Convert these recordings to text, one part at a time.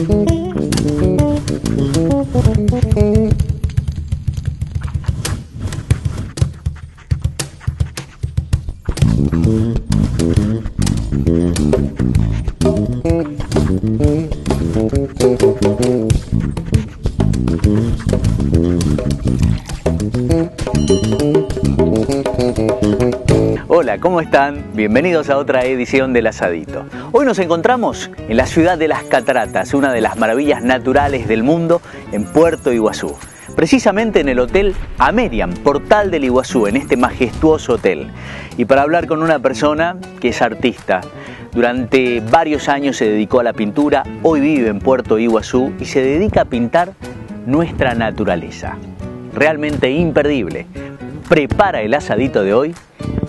Hola, Bienvenidos a otra edición del Asadito. Hoy nos encontramos en la ciudad de las Cataratas, una de las maravillas naturales del mundo, en Puerto Iguazú. Precisamente en el Hotel Amerian, Portal del Iguazú, en este majestuoso hotel. Y para hablar con una persona que es artista, durante varios años se dedicó a la pintura, hoy vive en Puerto Iguazú y se dedica a pintar nuestra naturaleza. Realmente imperdible. Prepara el asadito de hoy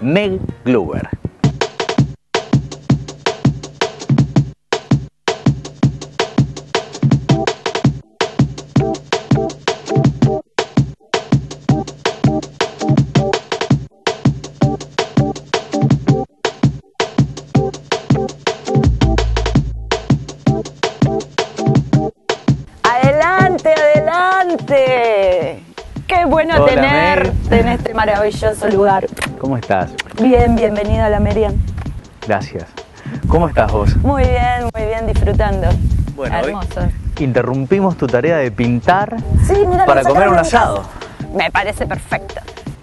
Meg Glover. Adelante. Qué bueno Hola, tenerte en este maravilloso lugar. ¿Cómo estás? Bien, bienvenido a la Merian. Gracias. ¿Cómo estás vos? Muy bien, muy bien, disfrutando. Bueno, hoy Hermoso. interrumpimos tu tarea de pintar Sí, mira, para me comer un asado. Me parece perfecto.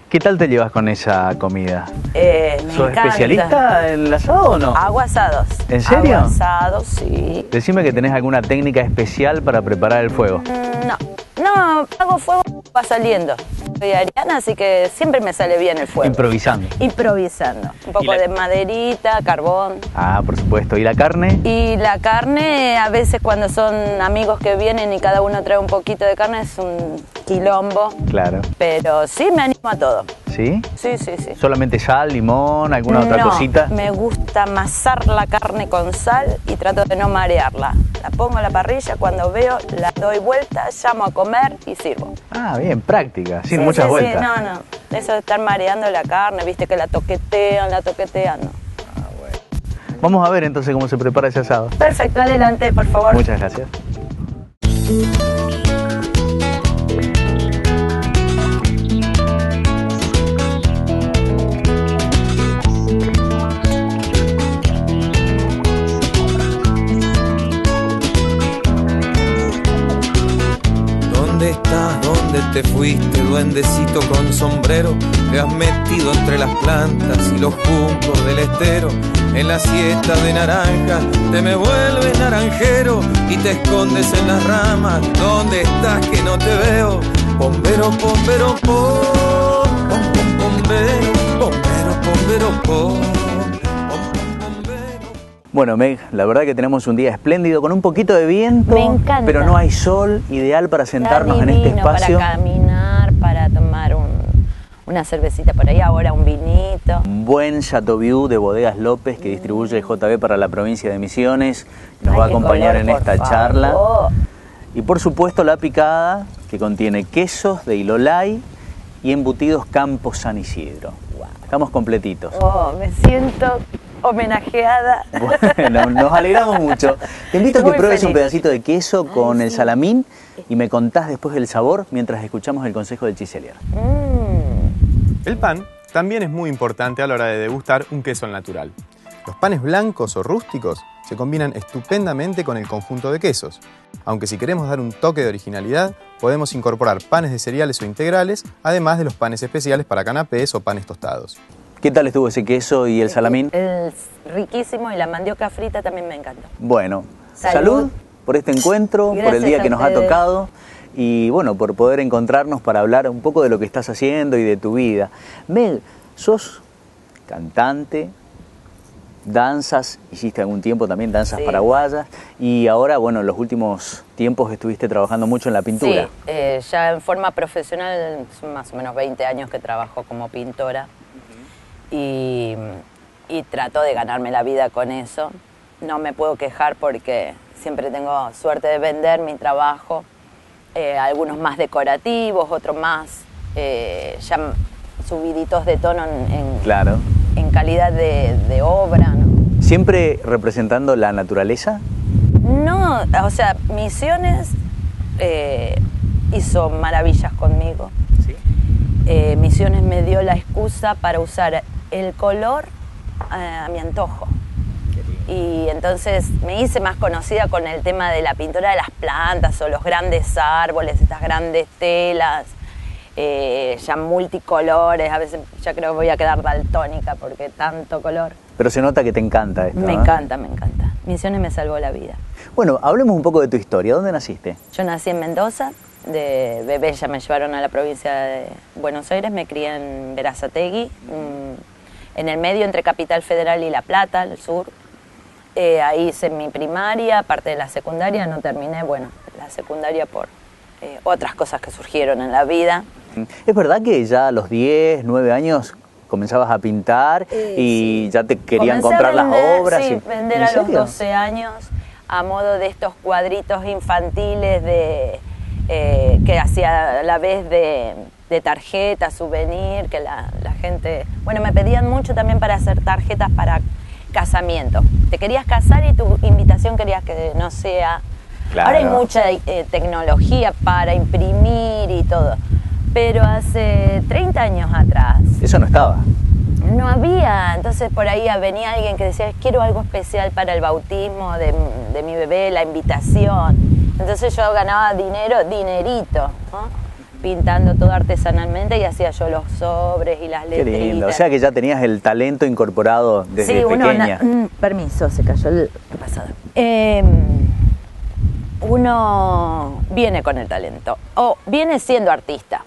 ¿Qué tal te llevas con esa comida? Eh, me ¿Sos encanta. Especialista en el asado o no? Hago asados. ¿En serio? Hago asados, sí. Decime que tenés alguna técnica especial para preparar el fuego. No, no, hago fuego, va saliendo. Soy ariana, así que siempre me sale bien el fuego. Improvisando. Improvisando. Un poco la- de maderita, carbón. Ah, por supuesto. ¿Y la carne? Y la carne, a veces cuando son amigos que vienen y cada uno trae un poquito de carne, es un quilombo. Claro. Pero sí me animo a todo. ¿Sí? Sí, sí, sí. ¿Solamente sal, limón, alguna otra No, cosita? Me gusta amasar la carne con sal y trato de no marearla. La pongo en la parrilla, cuando veo, la doy vuelta, llamo a comer y sirvo. Ah, bien, práctica, sin Sí, muchas sí, vueltas. Sí, no, no. Eso de estar mareando la carne, viste que la toquetean, la toquetean, no. Vamos a ver entonces cómo se prepara ese asado. Perfecto, adelante, por favor. Muchas gracias. Te fuiste, duendecito con sombrero? Te has metido entre las plantas y los juncos del estero. En la siesta de naranja te me vuelves naranjero y te escondes en las ramas. ¿Dónde estás que no te veo? Bombero, bombero, pom, pom, bombero, bombero, bombero, bombero. Bueno, Meg, la verdad que tenemos un día espléndido con un poquito de viento, Me encanta. pero no hay sol, ideal para sentarnos en este espacio. Para caminar, para tomar un- una cervecita por ahí, ahora un vinito. Un buen Chateauvieux de Bodegas López que distribuye JB para la provincia de Misiones. Nos Ay, va a acompañar color, en esta charla. Y por supuesto la picada que contiene quesos de Ilolay y embutidos Campos San Isidro. Estamos completitos. Oh, me siento homenajeada. Bueno, nos alegramos mucho. Te invito a que Muy pruebes un pedacito de queso con el salamín y me contás después el sabor mientras escuchamos el consejo del chiselier. Mm, El pan también es muy importante a la hora de degustar un queso al natural. Los panes blancos o rústicos se combinan estupendamente con el conjunto de quesos. Aunque si queremos dar un toque de originalidad, podemos incorporar panes de cereales o integrales, además de los panes especiales para canapés o panes tostados. ¿Qué tal estuvo ese queso y el salamín? Es riquísimo y la mandioca frita también me encanta. Bueno, salud, Salud. por este encuentro, por el día que nos ha tocado y bueno, por poder encontrarnos para hablar un poco de lo que estás haciendo y de tu vida. Meg, sos cantante, danzas, hiciste algún tiempo también danzas Sí. paraguayas y ahora, bueno, en los últimos tiempos estuviste trabajando mucho en la pintura. Sí, eh, ya en forma profesional, son más o menos 20 años que trabajo como pintora y, y trato de ganarme la vida con eso. No me puedo quejar porque siempre tengo suerte de vender mi trabajo, eh, algunos más decorativos, otros más eh, ya subiditos de tono en, en- Claro. en calidad de, de obra. ¿no? Siempre representando la naturaleza. No, o sea, Misiones eh, hizo maravillas conmigo. Misiones me dio la excusa para usar el color eh, a mi antojo. Y entonces me hice más conocida con el tema de la pintura de las plantas o los grandes árboles, estas grandes telas, eh, ya multicolores. A veces ya creo que voy a quedar daltónica porque tanto color. Pero se nota que te encanta esto. Me encanta, me encanta. Misiones me salvó la vida. Bueno, hablemos un poco de tu historia. ¿Dónde naciste? Yo nací en Mendoza, de bebé ya me llevaron a la provincia de Buenos Aires, me crié en Verazategui, mm, en el medio entre Capital Federal y La Plata, el sur. Eh, ahí hice mi primaria, parte de la secundaria, no terminé, bueno, la secundaria por eh, otras cosas que surgieron en la vida. ¿Es verdad que ya a los 10, 9 años comenzabas a pintar Eh, y ya te querían Comencé comprar las obras? Sí, y- vender ¿En a los serio? 12 años a modo de estos cuadritos infantiles de que hacía a la vez de, de tarjeta, souvenir, que la, la gente... Bueno, me pedían mucho también para hacer tarjetas para casamiento. Te querías casar y tu invitación querías que no sea... Claro. Ahora hay mucha eh, tecnología para imprimir y todo, pero hace 30 años atrás Eso no estaba. no había, entonces por ahí venía alguien que decía, quiero algo especial para el bautismo de, de mi bebé, la invitación. Entonces yo ganaba dinero, dinerito, ¿no? Pintando todo artesanalmente y hacía yo los sobres y las Qué letritas. lindo. O sea que ya tenías el talento incorporado desde sí, pequeña. mm, permiso, se cayó el pasado. uno viene con el talento o viene siendo artista.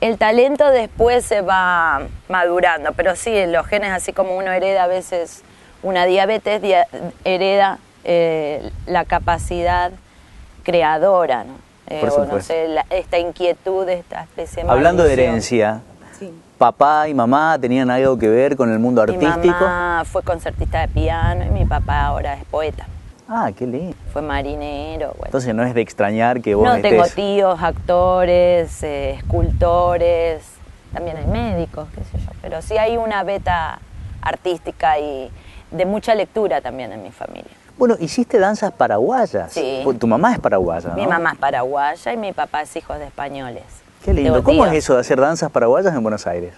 El talento después se va madurando, pero sí, los genes, así como uno hereda a veces una diabetes, dia- hereda eh, la capacidad creadora, ¿no? Eh, o no sé, la- esta inquietud, esta especie de Hablando de herencia, Sí. ¿papá y mamá tenían algo que ver con el mundo Mi artístico? mamá fue concertista de piano y mi papá ahora es poeta. Ah, qué lindo. Fue marinero. bueno. Entonces no es de extrañar que vos no, tengo tíos, actores, eh, escultores, también hay médicos, qué sé yo. Pero sí hay una beta artística y de mucha lectura también en mi familia. Bueno, hiciste danzas paraguayas. Sí. Pues Tu mamá es paraguaya, ¿no? Mi mamá es paraguaya y mi papá es hijo de españoles. Qué lindo. ¿Cómo es eso de hacer danzas paraguayas en Buenos Aires?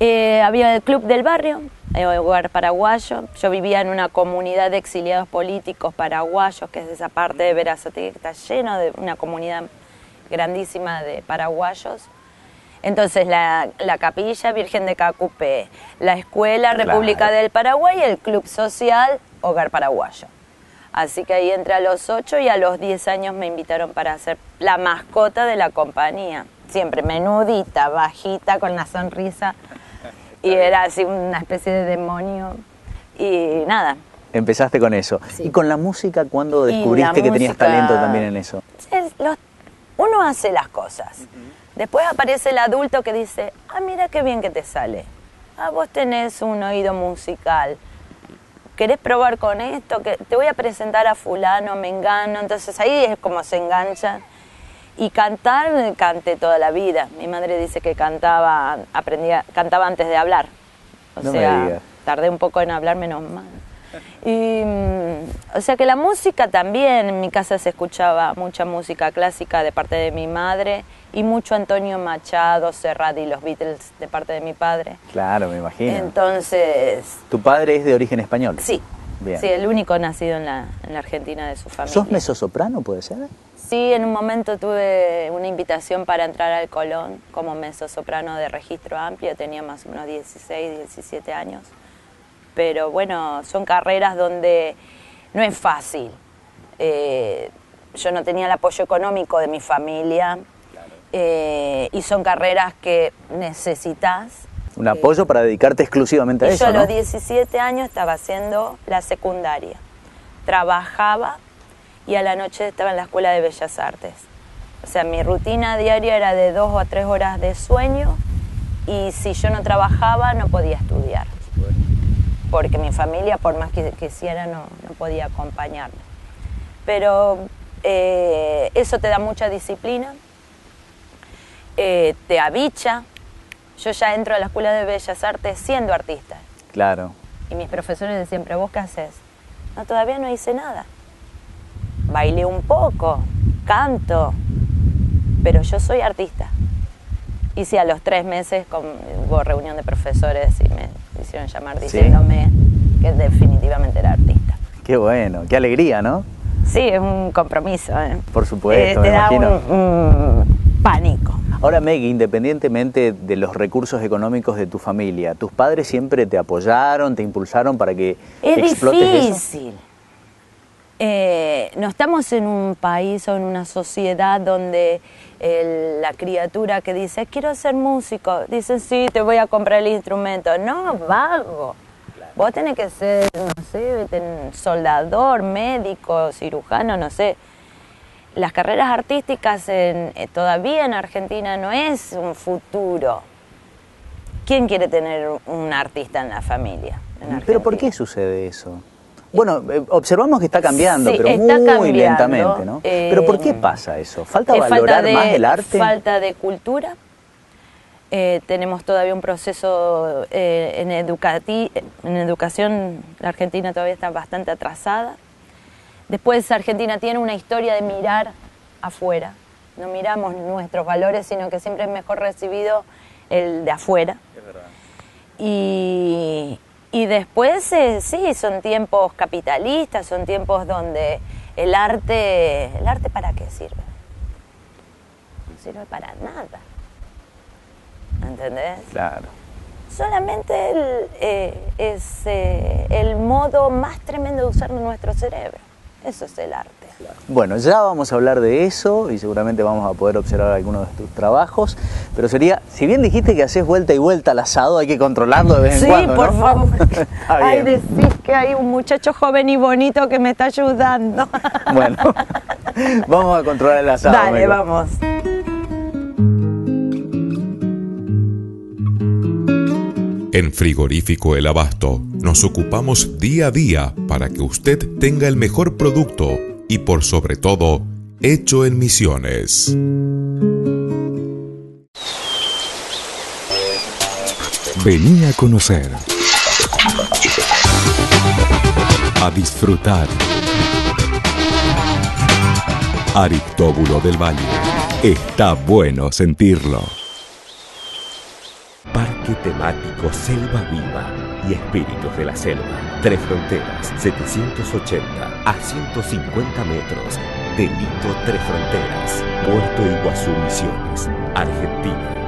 Eh, había el club del barrio, el hogar paraguayo. Yo vivía en una comunidad de exiliados políticos paraguayos, que es esa parte de Verazategui, que está lleno de una comunidad grandísima de paraguayos. Entonces la, la capilla Virgen de Cacupé, la escuela Claro. República del Paraguay y el club social Hogar Paraguayo. Así que ahí entré a los 8 y a los 10 años me invitaron para ser la mascota de la compañía. Siempre menudita, bajita, con la sonrisa. Y era así una especie de demonio. Y nada. Empezaste con eso. Sí. ¿Y con la música cuándo descubriste que tenías talento también en eso? Los- uno hace las cosas. Después aparece el adulto que dice, ah, mira qué bien que te sale. Ah, vos tenés un oído musical. ¿Querés probar con esto? Que te voy a presentar a fulano, mengano. Entonces ahí es como se engancha. Y cantar, canté toda la vida. Mi madre dice que cantaba, aprendía, cantaba antes de hablar. O No me sea, tardé un poco en hablar, menos mal. Y, mm, o sea que la música también, en mi casa se escuchaba mucha música clásica de parte de mi madre y mucho Antonio Machado, Serrat y los Beatles de parte de mi padre. Claro, me imagino. Entonces, ¿Tu padre es de origen español? sí, Bien. sí, el único nacido en la, en la Argentina de su familia. ¿Sos mezzosoprano, puede ser? Sí, en un momento tuve una invitación para entrar al Colón como mezzosoprano de registro amplio, tenía más o menos 16, 17 años. Pero bueno, son carreras donde no es fácil. Eh, yo no tenía el apoyo económico de mi familia eh, y son carreras que necesitas Un apoyo para dedicarte exclusivamente a eso. Yo a ¿no? los 17 años estaba haciendo la secundaria. Trabajaba y a la noche estaba en la Escuela de Bellas Artes. O sea, mi rutina diaria era de dos o tres horas de sueño y si yo no trabajaba no podía estudiar. Porque mi familia, por más que quisiera, no, no podía acompañarme. Pero eh, eso te da mucha disciplina, eh, te abicha. Yo ya entro a la Escuela de Bellas Artes siendo artista. Claro. Y mis profesores decían, pero vos qué haces? No, todavía no hice nada. Bailé un poco, canto, pero yo soy artista. Y sí, a los tres meses con, hubo reunión de profesores y me llamar diciéndome que definitivamente era artista. Qué bueno, qué alegría, ¿no? Sí, es un compromiso. ¿eh? Por supuesto, Eh, te me da imagino. un, un pánico. Ahora, Meg, independientemente de los recursos económicos de tu familia, ¿tus padres siempre te apoyaron, te impulsaron para que Es explotes eso? difícil. Eh, no estamos en un país o en una sociedad donde el- la criatura que dice, quiero ser músico, dice, sí, te voy a comprar el instrumento. No, vago. Vos tenés que ser, no sé, soldador, médico, cirujano, no sé. Las carreras artísticas en- eh, todavía en Argentina no es un futuro. ¿Quién quiere tener un artista en la familia? en ¿Pero por qué sucede eso? Bueno, eh, observamos que está cambiando, Sí, pero está muy cambiando, lentamente, ¿no? eh, ¿Pero por qué pasa eso? ¿Falta Eh, valorar de, más el arte? Falta de cultura. Eh, tenemos todavía un proceso eh, en, educati- en educación, la Argentina todavía está bastante atrasada. Después Argentina tiene una historia de mirar afuera. No miramos nuestros valores, sino que siempre es mejor recibido el de afuera. Y, y después, eh, sí, son tiempos capitalistas, son tiempos donde el arte, ¿el arte para qué sirve? No sirve para nada. ¿Entendés? Claro. Solamente el, eh, es eh, el modo más tremendo de usar nuestro cerebro. Eso es el arte. Bueno, ya vamos a hablar de eso y seguramente vamos a poder observar algunos de tus trabajos, pero sería, si bien dijiste que haces vuelta y vuelta al asado, hay que controlarlo de vez Sí, en cuando, por ¿no? favor. Ay, decís que hay un muchacho joven y bonito que me está ayudando. Bueno, vamos a controlar el asado. Dale, vamos. En Frigorífico El Abasto nos ocupamos día a día para que usted tenga el mejor producto y por sobre todo, hecho en misiones. Vení a conocer. A disfrutar. Aristóbulo del Valle. Está bueno sentirlo. Temático Selva Viva y Espíritus de la Selva. Tres Fronteras, 780 a 150 metros. Delito Tres Fronteras. Puerto Iguazú Misiones, Argentina.